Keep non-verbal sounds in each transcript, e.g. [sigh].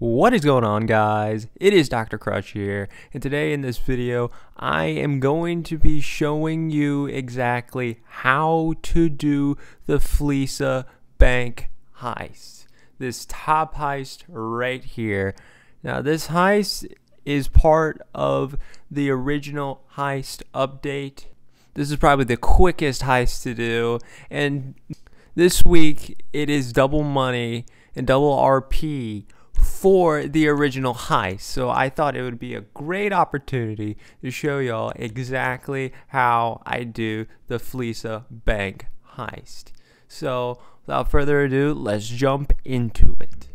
What is going on guys? It is Dr. Crush here and today in this video I am going to be showing you exactly how to do the Fleeca Bank heist. This top heist right here. Now this heist is part of the original heist update. This is probably the quickest heist to do and this week it is double money and double RP for the original heist. So I thought it would be a great opportunity to show y'all exactly how I do the Fleeca Bank heist. So without further ado, let's jump into it.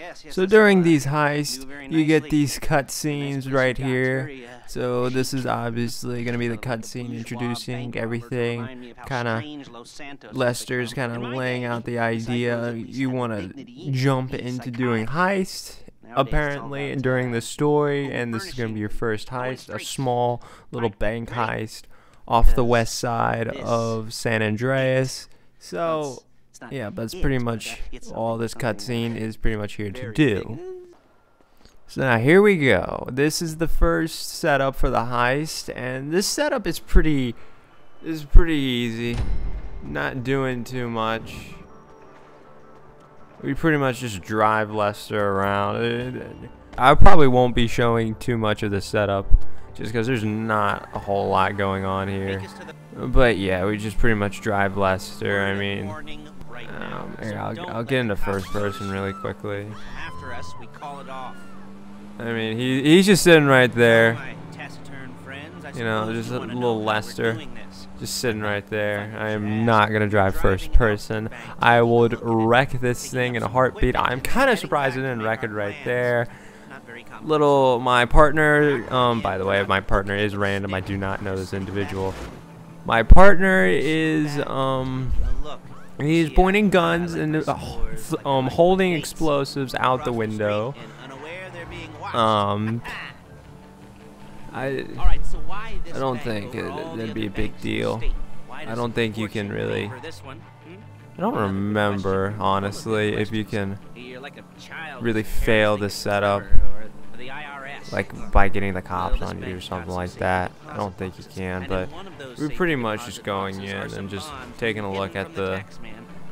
Yes, yes, So during these heists, you get these cutscenes right here. So this is obviously going to be the cutscene introducing everything, remind me of how kind of Lester's kind of laying out the idea you want to jump into doing psychiatry. heist Nowadays, it's all apparently and during uh, the story and this is going to be your first heist a small little bank heist off the west side of San Andreas. so That's- it's not yeah that's pretty much all this cutscene is pretty much here to do so now here we go. This is the first setup for the heist, and this setup is pretty is pretty easy. Not doing too much. We pretty much just drive Lester around. I probably won't be showing too much of the setup, just because there's not a whole lot going on here. Take us to the But yeah, we just pretty much drive Lester. I mean, warning right now. Um, here I'll, I'll get into first person really quickly. After us, we call it off. I mean, he he's just sitting right there. My taciturn friends, I You know, just a little know how we're Lester. Just sitting right there. I am not gonna drive first person. I would wreck this thing in a heartbeat. I'm kind of surprised it didn't wreck it right there. Not very complicated. Little, my partner, um, by the way, my partner is random. I do not know this individual. My partner is, um, he's pointing guns and uh, [laughs] um, holding explosives out the window. Um, [laughs] I, All right, so why this I don't think it- that'd be a big banks in the deal. I don't think you can really- favor this one? Hmm? I don't remember, honestly, if you can You're like a child really fail this setup. Clever, or the IRS. like by getting the cops on you or something like that. I don't think you can, but one of those we're pretty much just going in and just taking a look at the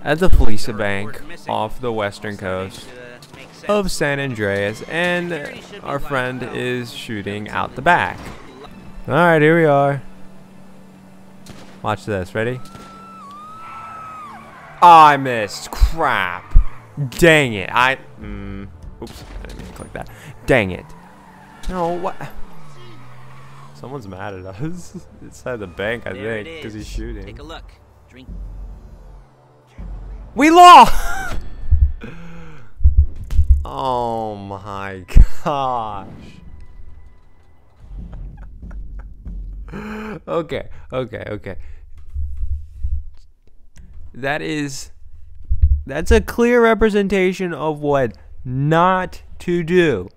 at the Those Fleeca that are Bank off the western coast to make sense. of San Andreas, and Security should be our friend is shooting out the back. All right, here we are. Watch this. Ready? Oh, I missed. Crap. Dang it. I. Mm, oops. I didn't mean to click that. Dang it. No, what? Someone's mad at us. [laughs] Inside the bank, I There think, because he's shooting. Take a look. Drink. We lost! [laughs] oh my gosh. [laughs] okay, okay, okay. That is that's a clear representation of what not to do.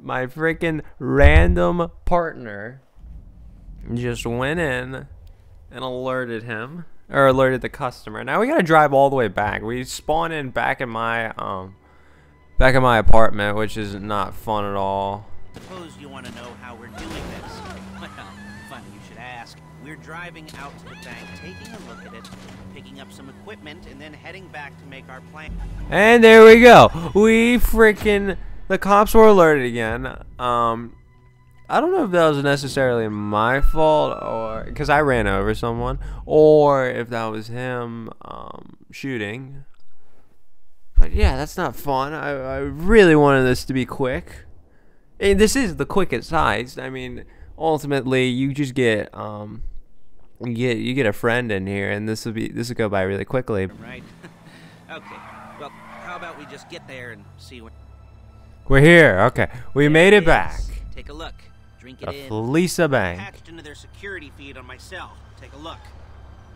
My freaking random partner just went in and alerted him or alerted the customer. Now we gotta drive all the way back. We spawn in back in my um back in my apartment, which is not fun at all. Suppose you want to know how we're doing this. [laughs] Well, funny you should ask. We're driving out to the bank, taking a look at it, picking up some equipment, and then heading back to make our plan. And there we go. We freaking the cops were alerted again. Um I don't know if that was necessarily my fault or because I ran over someone, or if that was him um, shooting. But yeah, that's not fun. I, I really wanted this to be quick. And this is the quickest heist. I mean, ultimately, you just get um, you get you get a friend in here, and this will be this will go by really quickly. Right? [laughs] okay. Well, how about we just get there and see what. We're here. Okay, we There made it back. Take a look. Drink it The in. Fleeca Bank. Attached into their security feed on my cell. Take a look.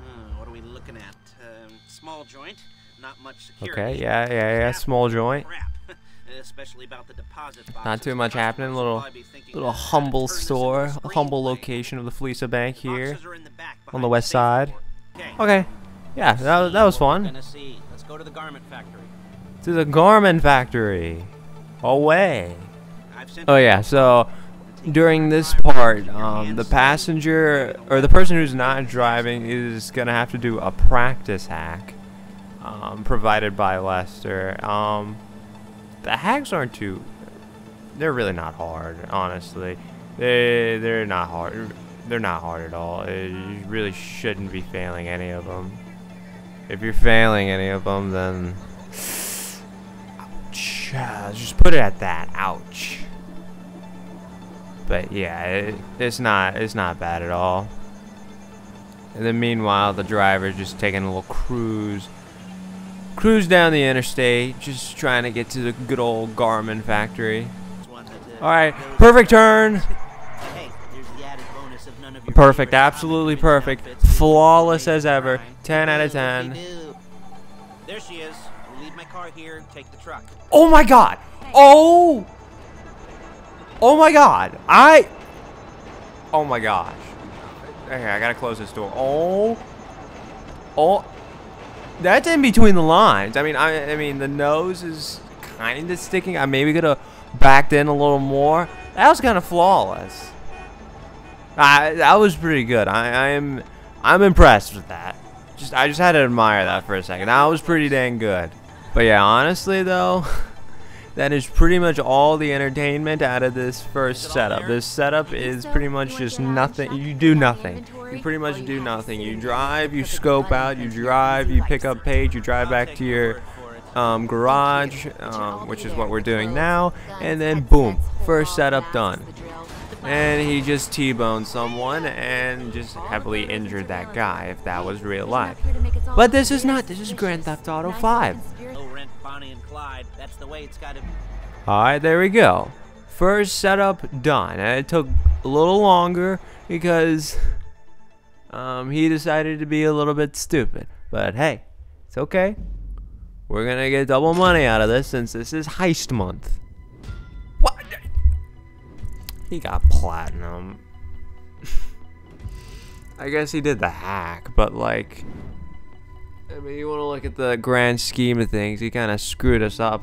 Hmm, what are we looking at? Um, small joint. Not much security. Okay, yeah, yeah, yeah. Small joint. Crap. [laughs] Especially about the deposit boxes. Not too much happening. Little, little uh, humble turn this into store, a humble location of the Fleeca Bank here. Boxes are in the back on the west side. Okay. Yeah, that was, that was See what we're fun. Let's go to the garment factory. to the garment factory. Away. Oh yeah, so during this part, um, the passenger or the person who's not driving is gonna have to do a practice hack, um, provided by Lester. Um, the hacks aren't too, they're really not hard, honestly. They they're not hard. They're not hard at all. Uh, You really shouldn't be failing any of them. If you're failing any of them, then ouch. Uh, Just put it at that. Ouch. But yeah, it, it's not it's not bad at all. And then meanwhile, the driver's just taking a little cruise, cruise down the interstate, just trying to get to the good old garment factory. one that, uh, All right, perfect turn. Perfect, absolutely perfect. Flawless as ever. 10 out of 10. There she is. We'll leave my car here. Take the truck. Oh my god! Oh! Oh my god! I. Oh my gosh. Okay, I gotta close this door. Oh. Oh. That's in between the lines. I mean, I, I mean, the nose is kind of sticking. I maybe could have backed in a little more. That was kind of flawless. I, that was pretty good. I, I am, I'm impressed with that. Just, I just had to admire that for a second. That was pretty dang good. But yeah, honestly though, [laughs] that is pretty much all the entertainment out of this first Is it all setup. This setup is pretty much just nothing. You do nothing. You pretty much do nothing. You drive, you scope out, you drive, you pick up page, you drive back to your your word for it. um, garage, um, which is what we're doing now, and then boom, first setup done. And he just T-boned someone and just heavily injured that guy if that was real life. But this is not. This is Grand Theft Auto 5. Low Bonnie and Clyde. That's the way it's got to be. Alright, there we go. First setup done. And it took a little longer because um, he decided to be a little bit stupid. But hey, it's okay. We're gonna get double money out of this since this is heist month. What? He got platinum. [laughs] I guess he did the hack, but like, I mean, you want to look at the grand scheme of things. He kind of screwed us up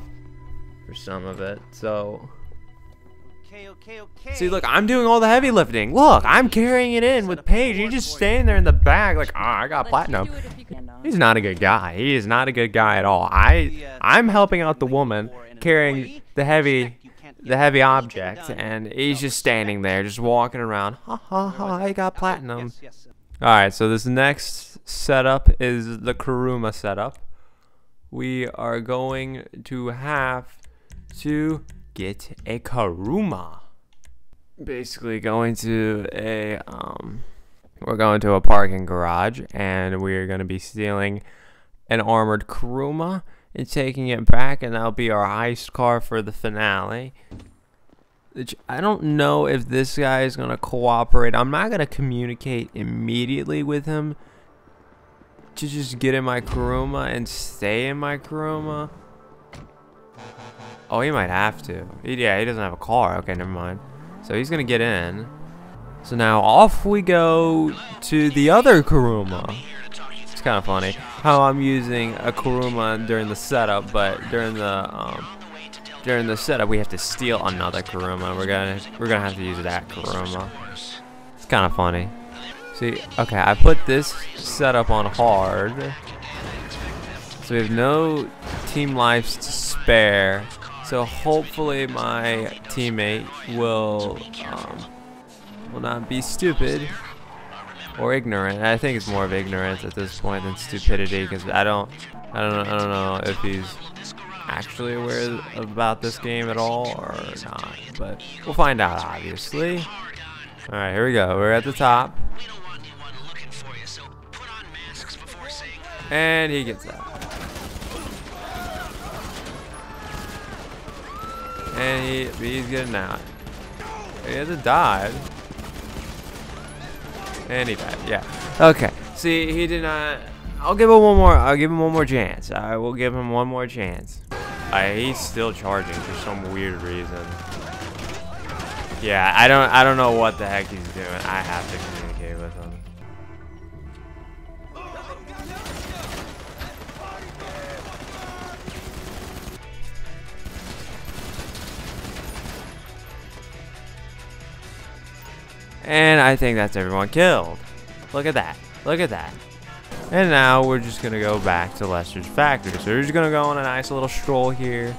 for some of it. So, Okay, okay, okay. see, look, I'm doing all the heavy lifting. Look, I'm carrying it in with Paige. You're just standing there in the back, like, ah, I got platinum. He's not a good guy. He is not a good guy at all. I, I'm helping out the woman carrying the heavy, the heavy object, and he's just standing there, just walking around. Ha ha ha! I got platinum. All right, so this next setup is the Kuruma setup. We are going to have to get a Kuruma. Basically going to a um we're going to a parking garage and we're going to be stealing an armored Kuruma and taking it back and that'll be our heist car for the finale. I don't know if this guy is gonna cooperate. I'm not gonna communicate immediately with him to just get in my Kuruma and stay in my Kuruma. Oh, he might have to. Yeah, he doesn't have a car. Okay, never mind. So he's gonna get in. So now off we go to the other Kuruma. It's kind of funny how I'm using a Kuruma during the setup, but during the um, during the setup we have to steal another Kuruma. We're gonna we're gonna have to use that Kuruma. It's kind of funny. See, okay, I put this setup on hard, so we have no team lives to spare. So hopefully my teammate will um, will not be stupid or ignorant. I think it's more of ignorance at this point than stupidity because I don't, I don't, I don't know if he's actually aware about this game at all or not. But we'll find out, obviously. All right, here we go. We're at the top, and he gets out. And he, he's getting out. He hasn't died. And he died. Yeah. Okay. See, he did not. I'll give him one more. I'll give him one more chance. I will give him one more chance. I he's still charging for some weird reason. Yeah, I don't I don't know what the heck he's doing. I have to communicate with him. And I think that's everyone killed. Look at that. Look at that. And now we're just gonna go back to Lester's factory. So we're just gonna go on a nice little stroll here.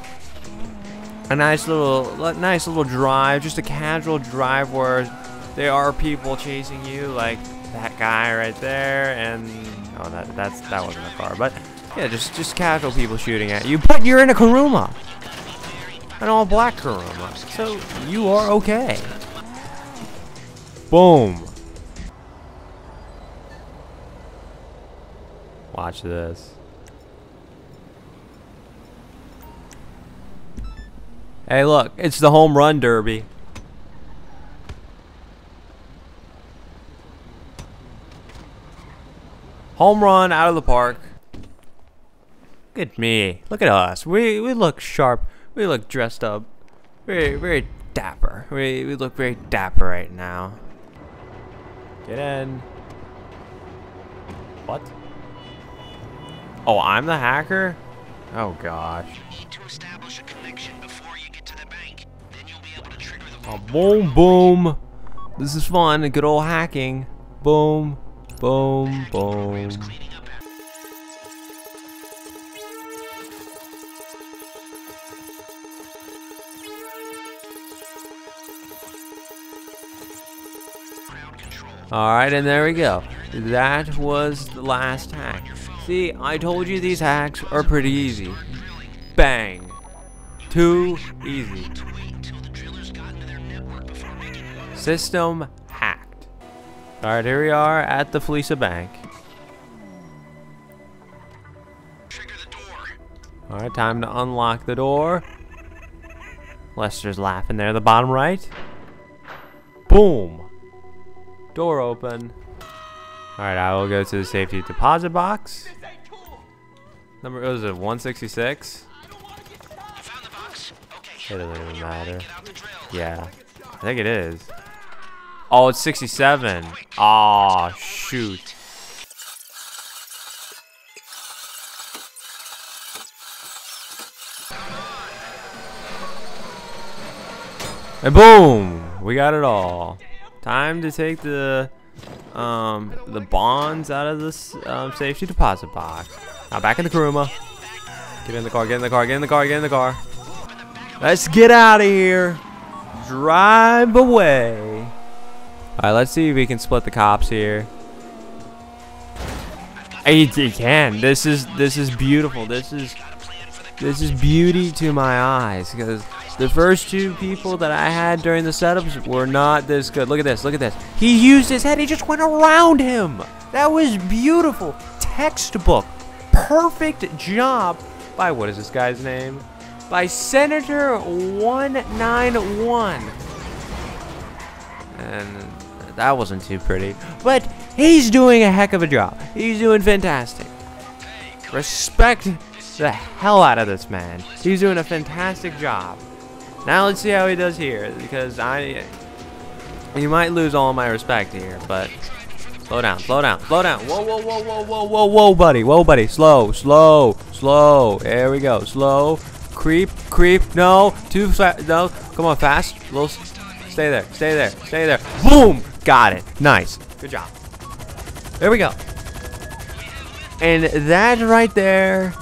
A nice little, nice little drive, just a casual drive where there are people chasing you, like that guy right there, and oh, that that's that wasn't a car, but yeah, just just casual people shooting at you. But you're in a Kuruma, an all black Kuruma, so you are okay. Boom. Watch this. Hey, look, it's the home run derby. Home run out of the park. Look at me. Look at us. We we look sharp. We look dressed up. Very very dapper. We we look very dapper right now. Get in. What? Oh, I'm the hacker? Oh gosh. Oh, boom, boom. This is fun. Good old hacking. Boom, boom, boom. Alright, and there we go. That was the last hack. See, I told you these hacks are pretty easy. Bang. Too easy. System hacked. Alright, here we are at the Fleeca Bank. Alright, time to unlock the door. Lester's laughing there, the bottom right. Boom. Door open. Alright, I will go to the safety deposit box. Number, was it 166? It doesn't even matter. Yeah, I think it is. Oh, it's 67. Aw, oh, shoot. And boom! We got it all. Time to take the um, the bonds out of this um, safety deposit box. Now back in the Kuruma. Get in the car, get in the car, get in the car, get in the car. Let's get out of here. Drive away. Alright, let's see if we can split the cops here. He, he can. This is this is beautiful. This is this is beauty to my eyes because the first two people that I had during the setups were not this good. Look at this. Look at this. He used his head. He just went around him. That was beautiful. Textbook. Perfect job by, what is this guy's name? By Senator 191. And that wasn't too pretty. But he's doing a heck of a job. He's doing fantastic. Respect the hell out of this man. He's doing a fantastic job. Now let's see how he does here, because I, you might lose all my respect here, but slow down, slow down, slow down. Whoa, whoa, whoa, whoa, whoa, whoa, whoa, buddy, whoa, buddy, slow, slow, slow. There we go, slow. Creep, creep, no, too fast, no, come on, fast, little, stay there, stay there, stay there. Boom, got it, nice, good job. There we go. And that right there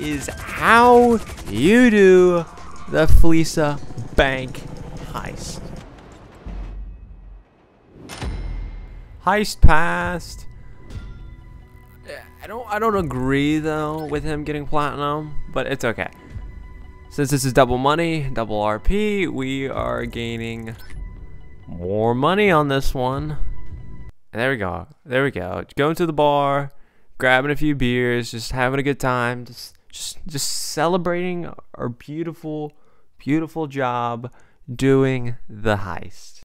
is how you do the Fleeca bank heist. Heist passed. I don't I don't agree though with him getting platinum, but it's okay. Since this is double money, double RP, we are gaining more money on this one. And there we go. There we go. Going to the bar, grabbing a few beers, just having a good time, just just just celebrating our beautiful beautiful job doing the heist